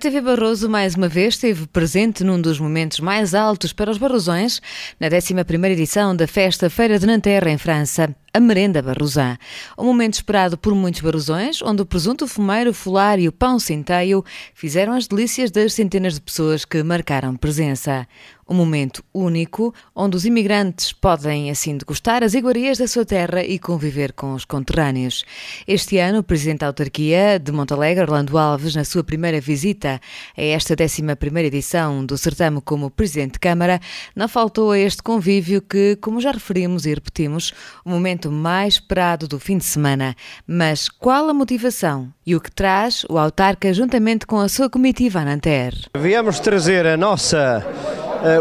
TV Barroso, mais uma vez, esteve presente num dos momentos mais altos para os barrosões, na 11ª edição da Festa Feira de Nanterre, em França a merenda barrosã. Um momento esperado por muitos barrosões, onde o presunto fumeiro, o folar e o pão centeio fizeram as delícias das centenas de pessoas que marcaram presença. Um momento único, onde os imigrantes podem assim degustar as iguarias da sua terra e conviver com os conterrâneos. Este ano, o Presidente da Autarquia de Montalegre, Orlando Alves, na sua primeira visita a esta 11ª edição do certame como Presidente de Câmara, não faltou a este convívio que, como já referimos e repetimos, o momento mais esperado do fim de semana. Mas qual a motivação e o que traz o autarca juntamente com a sua comitiva a Nanterre? Viemos trazer a nossa,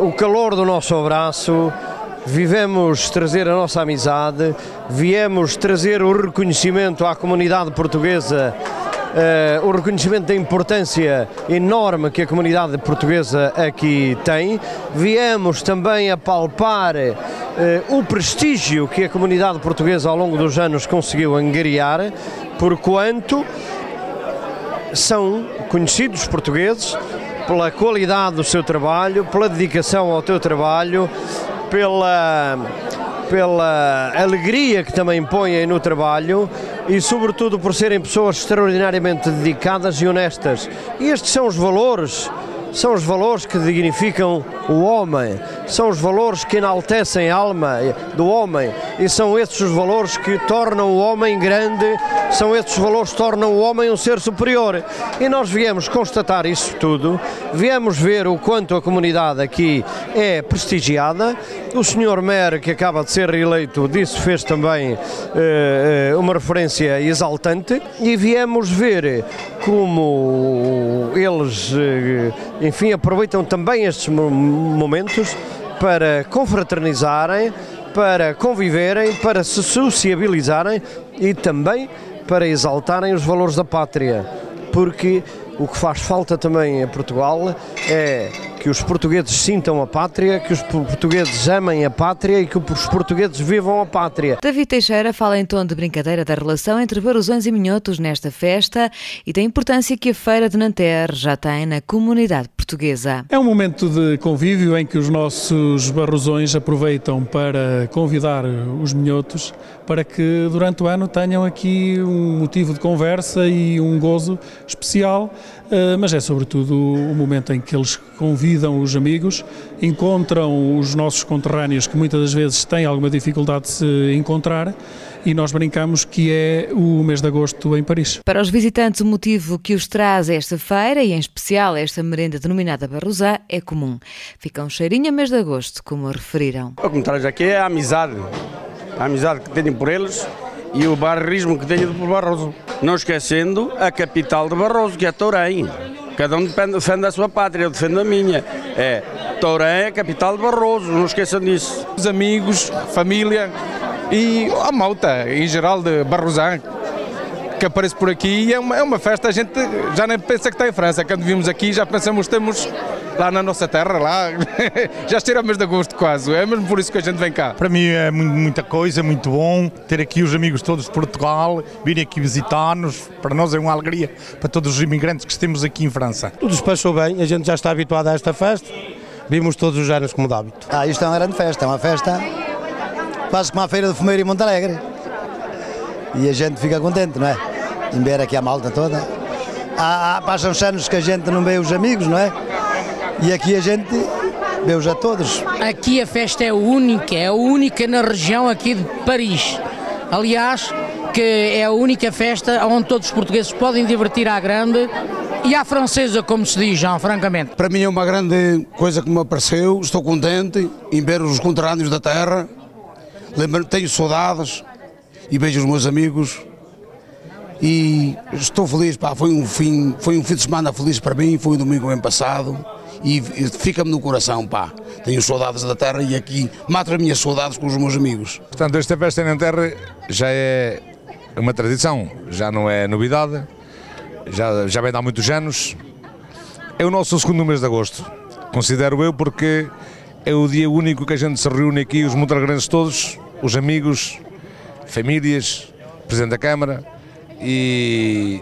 uh, o calor do nosso abraço, vivemos trazer a nossa amizade, viemos trazer o reconhecimento à comunidade portuguesa uh, o reconhecimento da importância enorme que a comunidade portuguesa aqui tem. Viemos também a palpar uh, o prestígio que a comunidade portuguesa ao longo dos anos conseguiu angariar, porquanto são conhecidos portugueses pela qualidade do seu trabalho, pela dedicação ao teu trabalho, pela pela alegria que também põem no trabalho e, sobretudo, por serem pessoas extraordinariamente dedicadas e honestas. E estes são os valores são os valores que dignificam o homem, são os valores que enaltecem a alma do homem. E são esses os valores que tornam o homem grande, são esses valores que tornam o homem um ser superior. E nós viemos constatar isso tudo, viemos ver o quanto a comunidade aqui é prestigiada. O senhor Mer, que acaba de ser reeleito, disse, fez também uh, uma referência exaltante. E viemos ver como eles uh, enfim, aproveitam também estes momentos para confraternizarem, para conviverem, para se sociabilizarem e também para exaltarem os valores da pátria. Porque o que faz falta também em Portugal é que os portugueses sintam a pátria, que os portugueses amem a pátria e que os portugueses vivam a pátria. David Teixeira fala em tom de brincadeira da relação entre barrosões e minhotos nesta festa e da importância que a Feira de Nanterre já tem na comunidade portuguesa. É um momento de convívio em que os nossos barrosões aproveitam para convidar os minhotos para que durante o ano tenham aqui um motivo de conversa e um gozo especial, mas é sobretudo o momento em que eles convidam os amigos, encontram os nossos conterrâneos que muitas das vezes têm alguma dificuldade de se encontrar e nós brincamos que é o mês de agosto em Paris. Para os visitantes, o motivo que os traz a esta feira e em especial esta merenda denominada Barrosá é comum. Fica um cheirinho a mês de agosto, como referiram. O que me traz aqui é a amizade, a amizade que tenho por eles e o barrismo que tenho por Barroso. Não esquecendo a capital de Barroso, que é Torém. Cada um defende a sua pátria, eu defendo a minha. É, Torém é a capital de Barroso, não esqueçam disso. Os amigos, família e a malta, em geral, de Barrosã, que aparece por aqui. É uma, é uma festa, a gente já nem pensa que está em França. Quando vimos aqui, já pensamos que estamos lá na nossa terra, lá, já estiramos de agosto quase, é mesmo por isso que a gente vem cá. Para mim é muita coisa, muito bom ter aqui os amigos todos de Portugal, virem aqui visitar-nos, para nós é uma alegria, para todos os imigrantes que temos aqui em França. Tudo se passou bem, a gente já está habituado a esta festa, vimos todos os anos como de hábito. Ah, isto é uma grande festa, é uma festa quase como a Feira de Fumeiro em Montalegre. E a gente fica contente, não é? Em ver aqui a malta toda. Há, há, passam anos que a gente não vê os amigos, não é? E aqui a gente vê-os a todos. Aqui a festa é única, é a única na região aqui de Paris. Aliás, que é a única festa onde todos os portugueses podem divertir à grande e à francesa, como se diz, João, francamente. Para mim é uma grande coisa que me apareceu, estou contente em ver os conterrâneos da terra, Lembro, tenho saudades e vejo os meus amigos e estou feliz, pá, foi um fim, foi um fim de semana feliz para mim, foi um domingo bem passado e fica-me no coração, pá. Tenho saudades da terra e aqui mato as minhas saudades com os meus amigos. Portanto, esta festa na terra já é uma tradição, já não é novidade, já, já vem de há muitos anos. É o nosso segundo mês de agosto, considero eu, porque é o dia único que a gente se reúne aqui, os montargrenses todos, os amigos, famílias, Presidente da Câmara e,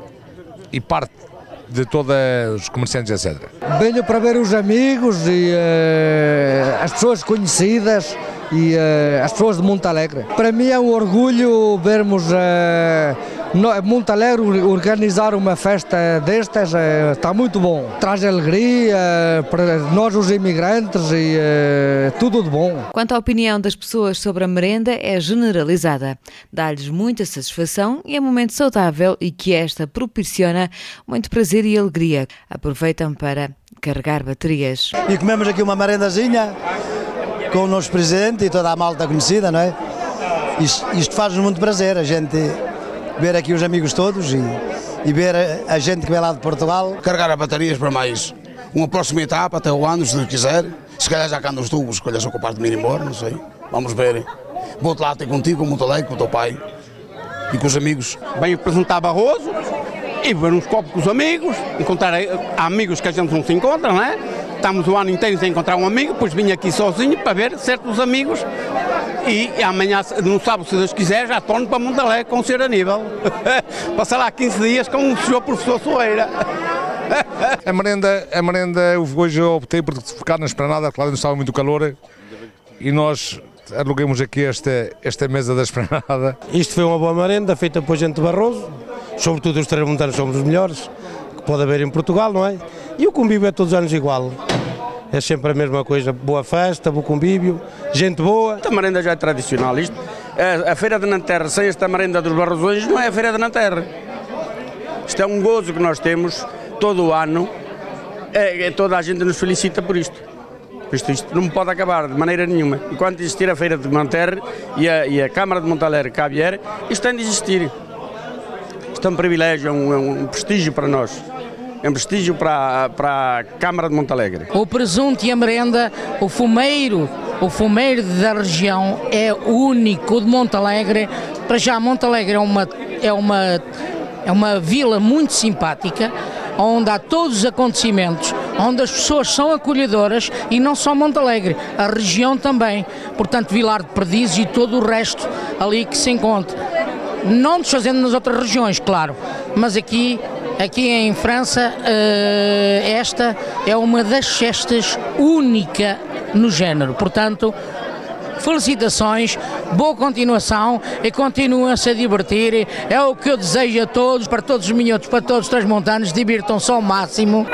e parte de todos os comerciantes, etc. Venho para ver os amigos e uh, as pessoas conhecidas e uh, as pessoas de Monte Alegre. Para mim é um orgulho vermos uh, Monte Alegre organizar uma festa destas, uh, está muito bom. Traz alegria para nós os imigrantes e tudo de bom. Quanto à opinião das pessoas sobre a merenda é generalizada. Dá-lhes muita satisfação e é um momento saudável e que esta propiciona muito prazer e alegria. Aproveitam para carregar baterias. E comemos aqui uma merendazinha com o nosso presidente e toda a malta conhecida, não é? Isto, isto faz-nos muito prazer, a gente ver aqui os amigos todos e, e ver a, a, gente que vem lá de Portugal. Carregar as baterias para mais uma próxima etapa, até o ano, se Deus quiser. Se calhar já cá nos tubos, se calhar sou capaz de me ir embora, não sei. Vamos ver. Vou-te lá ter contigo, com o Montalegre, com o teu pai e com os amigos. Bem apresentar Barroso e beber uns copos com os amigos, encontrar amigos que a gente não se encontra, não é? Estamos o ano inteiro sem encontrar um amigo, depois vim aqui sozinho para ver certos amigos e, e amanhã, no sábado, se Deus quiser, já torno para Montalé com o Sr. Aníbal. Passar lá 15 dias com o Sr. Professor Soeira. a merenda, a merenda, hoje eu optei por ficar na esplanada, claro, não estava muito calor e nós aluguemos aqui esta, esta mesa da esplanada. Isto foi uma boa merenda feita por gente de Barroso, sobretudo os transmontanos somos os melhores que pode haver em Portugal, não é? E o convívio é todos os anos igual. É sempre a mesma coisa, boa festa, bom convívio, gente boa. Esta merenda já é tradicional, isto, a, a Feira de Nanterre sem esta merenda dos Barrosões não é a Feira de Nanterre. Isto é um gozo que nós temos todo o ano, é, é, toda a gente nos felicita por isto. Isto, isto não pode acabar de maneira nenhuma. Enquanto existir a Feira de Nanterre e a, e a Câmara de Montalegre Cavier, isto tem de existir. Isto é um privilégio, é um, é um prestígio para nós é um prestígio para, para a Câmara de Montalegre. O presunto e a merenda, o fumeiro, o fumeiro da região é único de Montalegre. Para já, Montalegre é uma, é uma, é uma vila muito simpática, onde há todos os acontecimentos, onde as pessoas são acolhedoras e não só Montalegre, a região também. Portanto, Vilar de Perdizes e todo o resto ali que se encontra. Não desfazendo nas outras regiões, claro, mas aqui Aqui em França, uh, esta é uma das festas única no género. Portanto, felicitações, boa continuação e continuem-se a divertir. É o que eu desejo a todos, para todos os minhotos, para todos os transmontanos, divirtam-se ao máximo.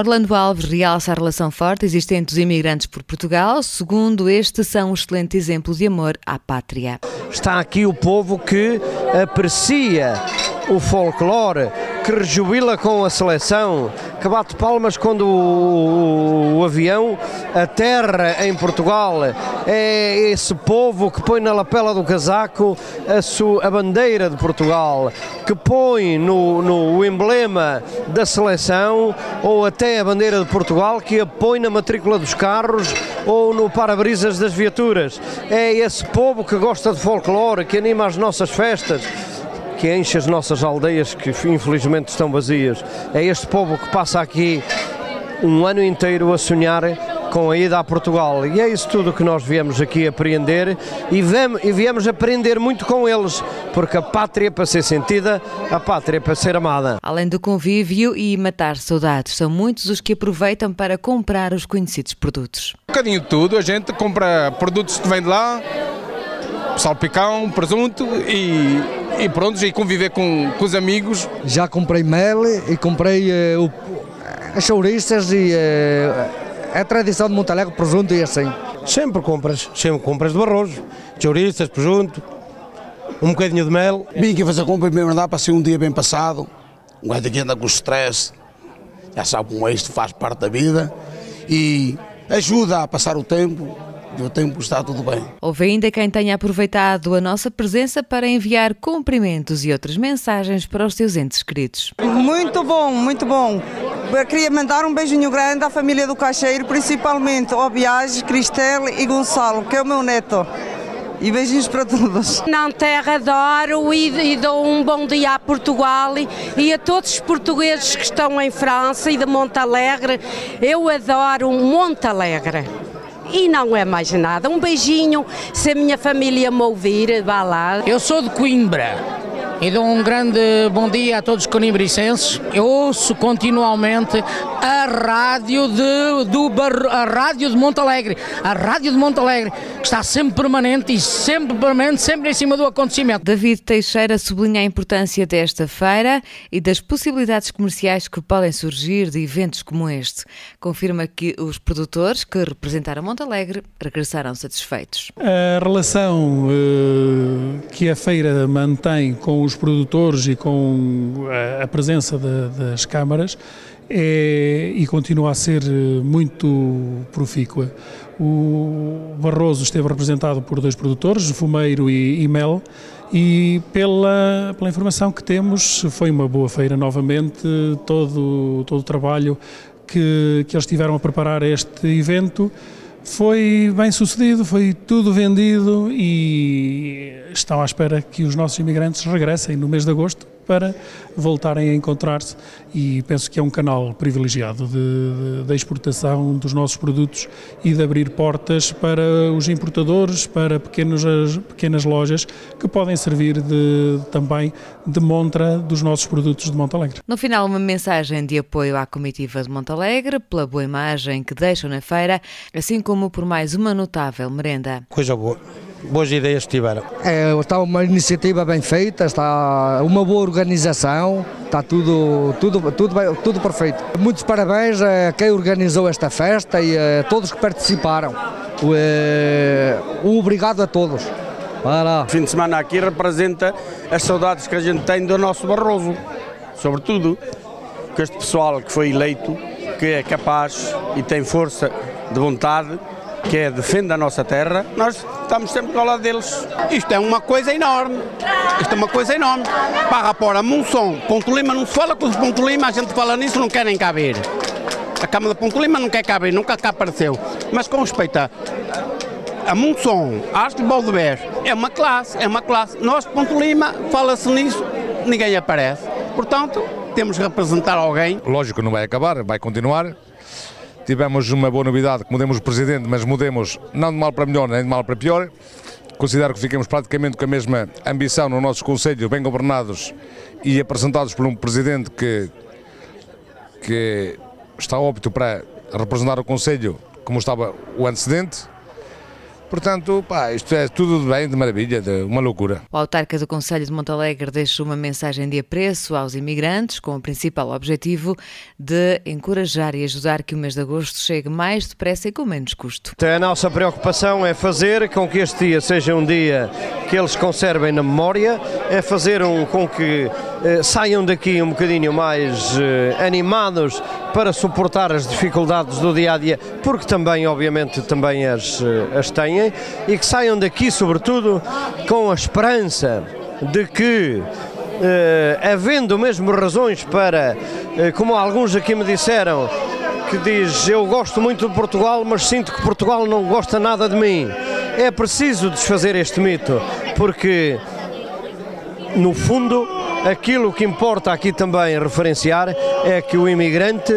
Orlando Alves realça a relação forte existente dos imigrantes por Portugal. Segundo este, são um excelente exemplo de amor à pátria. Está aqui o povo que aprecia o folclore, que rejubila com a seleção, que bate palmas quando o, o, o, avião aterra em Portugal. É esse povo que põe na lapela do casaco a, sua, a bandeira de Portugal, que põe no, no emblema da seleção ou até a bandeira de Portugal, que a põe na matrícula dos carros ou no para-brisas das viaturas. É esse povo que gosta de folclore, que anima as nossas festas que enche as nossas aldeias que infelizmente estão vazias. É este povo que passa aqui um ano inteiro a sonhar com a ida a Portugal. E é isso tudo que nós viemos aqui aprender e, vemos, e viemos aprender muito com eles, porque a pátria para ser sentida, a pátria para ser amada. Além do convívio e matar saudades, são muitos os que aproveitam para comprar os conhecidos produtos. Um bocadinho de tudo, a gente compra produtos que vêm de lá, salpicão, presunto e, e pronto, e conviver com, com os amigos. Já comprei mel e comprei uh, o, as chouriças e uh, a tradição de Montalegre, presunto e assim. Sempre compras, sempre compras de barroso, chouriças, presunto, um bocadinho de mel. Vim aqui fazer compra e mesmo andar para ser um dia bem passado, um gajo aqui anda com stress, já sabe como é isto, faz parte da vida e ajuda a passar o tempo, Eu tenho por estar tudo bem. Houve ainda quem tenha aproveitado a nossa presença para enviar cumprimentos e outras mensagens para os seus entes queridos. Muito bom, muito bom. Eu queria mandar um beijinho grande à família do Caixeiro, principalmente ao Biage, Cristela e Gonçalo, que é o meu neto. E beijinhos para todos. Não terra adoro e, e dou um bom dia a Portugal e, e, a todos os portugueses que estão em França e de Montalegre. Eu adoro Montalegre. E não é mais nada. Um beijinho, se a minha família me ouvir, vá lá. Eu sou de Coimbra e dou um grande bom dia a todos os conimbricenses. Eu ouço continuamente a rádio de, do Bar, a rádio de Montalegre, a rádio de Montalegre, que está sempre permanente e sempre permanente, sempre em cima do acontecimento. David Teixeira sublinha a importância desta feira e das possibilidades comerciais que podem surgir de eventos como este. Confirma que os produtores que representaram Montalegre regressaram satisfeitos. A relação uh, que a feira mantém com os os produtores e com a, a presença de, das câmaras é, e continua a ser eh, muito profícua. O Barroso esteve representado por dois produtores, Fumeiro e, e Mel, e pela, pela informação que temos, foi uma boa feira novamente, todo, todo o trabalho que, que eles tiveram a preparar este evento foi bem sucedido, foi tudo vendido e estão à espera que os nossos imigrantes regressem no mês de agosto para voltarem a encontrar-se e penso que é um canal privilegiado de, de, de, exportação dos nossos produtos e de abrir portas para os importadores, para pequenos, pequenas lojas que podem servir de, também de montra dos nossos produtos de Montalegre. No final, uma mensagem de apoio à comitiva de Montalegre pela boa imagem que deixam na feira, assim como por mais uma notável merenda. Coisa boa boas ideias tiveram. É, está uma iniciativa bem feita, está uma boa organização, está tudo, tudo, tudo, bem, tudo perfeito. Muitos parabéns a quem organizou esta festa e a todos que participaram. Um obrigado a todos. O fim de semana aqui representa as saudades que a gente tem do nosso Barroso, sobretudo que este pessoal que foi eleito, que é capaz e tem força de vontade que é defende a nossa terra, nós estamos sempre ao lado deles. Isto é uma coisa enorme. Isto é uma coisa enorme. Para rapor a Monção, Ponto Lima, não se fala com os Ponto Lima, a gente fala nisso, não querem cá ver. A Câmara de Ponto Lima não quer cá ver, nunca cá apareceu. Mas com respeito a, a a Arte de Baldebés, é uma classe, é uma classe. Nós, Ponto Lima, fala-se nisso, ninguém aparece. Portanto, temos que representar alguém. Lógico, não vai acabar, vai continuar. Tivemos uma boa novidade que mudemos o presidente, mas mudemos não de mal para melhor nem de mal para pior. Considero que fiquemos praticamente com a mesma ambição no nosso Conselho, bem governados e apresentados por um presidente que, que está óbito para representar o Conselho como estava o antecedente. Portanto, pá, isto é tudo de bem, de maravilha, de uma loucura. O autarca do Conselho de Montalegre deixou uma mensagem de apreço aos imigrantes, com o principal objetivo de encorajar e ajudar que o mês de agosto chegue mais depressa e com menos custo. A nossa preocupação é fazer com que este dia seja um dia que eles conservem na memória, é fazer um, com que eh, saiam daqui um bocadinho mais eh, animados para suportar as dificuldades do dia a dia, porque também, obviamente, também as, eh, as têm, e que saiam daqui, sobretudo, com a esperança de que. Eh, havendo mesmo razões para, eh, como alguns aqui me disseram, que diz eu gosto muito de Portugal, mas sinto que Portugal não gosta nada de mim. É preciso desfazer este mito, porque no fundo Aquilo que importa aqui também referenciar é que o imigrante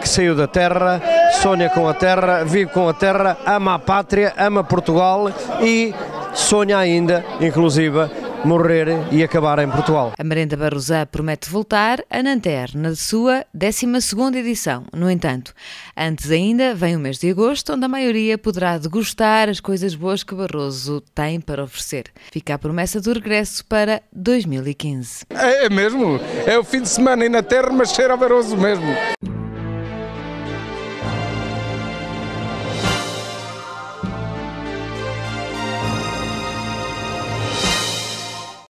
que saiu da terra, sonha com a terra, vive com a terra, ama a pátria, ama Portugal e sonha ainda, inclusive, morrer e acabar em Portugal. A Merenda Barrosá promete voltar a Nanterre na sua 12ª edição. No entanto, antes ainda vem o mês de agosto, onde a maioria poderá degustar as coisas boas que Barroso tem para oferecer. Fica a promessa do regresso para 2015. É, é mesmo, é o fim de semana aí na Terra, mas cheira a Barroso mesmo.